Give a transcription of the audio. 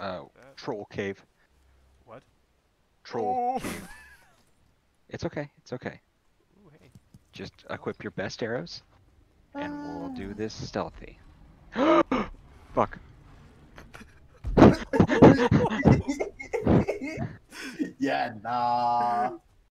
Oh, troll cave. What? Troll Oh. cave. It's okay. It's okay. Ooh, hey. Just equip your best arrows, and we'll do ah. this stealthy. Fuck. yeah, nah.